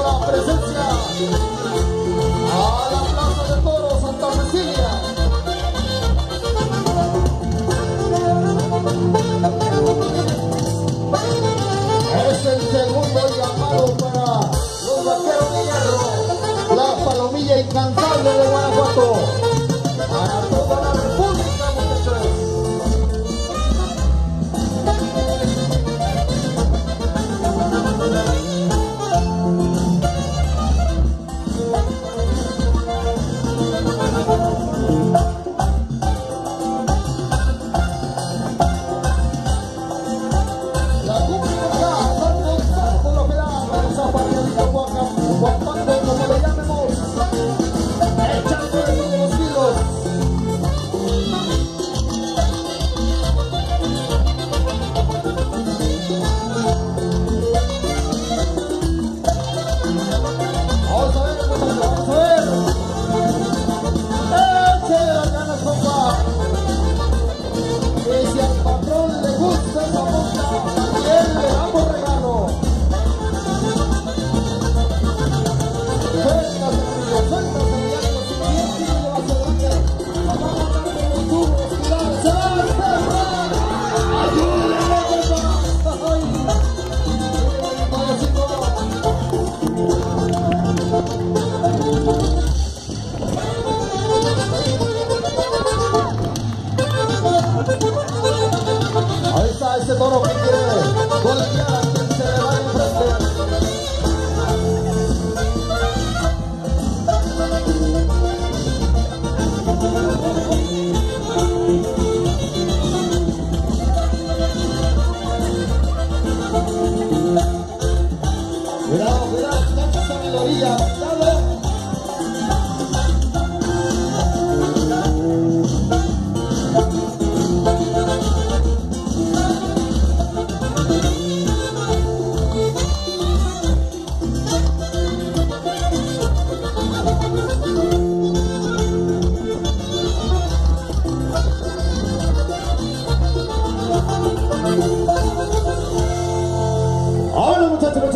la presencia a la Plaza de Toro Santa Cecilia. Es el segundo llamado para los vaqueros de hierro, la palomilla incansable de Guadalajara. Ahí está ese toro que quiere golpear. Cuidado, cuidado.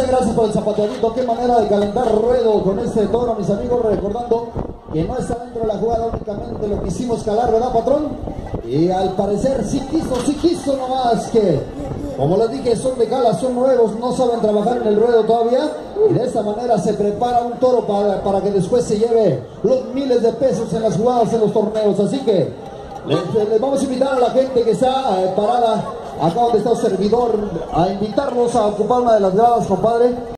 Gracias por el zapateadito. Qué manera de calentar ruedo con este toro, mis amigos. Recordando que no está dentro de la jugada únicamente lo que hicimos calar, ¿verdad, patrón? Y al parecer sí quiso, sí quiso nomás que, como les dije, son de cala, son nuevos, no saben trabajar en el ruedo todavía. Y de esta manera se prepara un toro para, para que después se lleve los miles de pesos en las jugadas, en los torneos. Así que les, vamos a invitar a la gente que está eh, parada acá donde está el servidor a invitarlos a ocupar una de las gradas, compadre.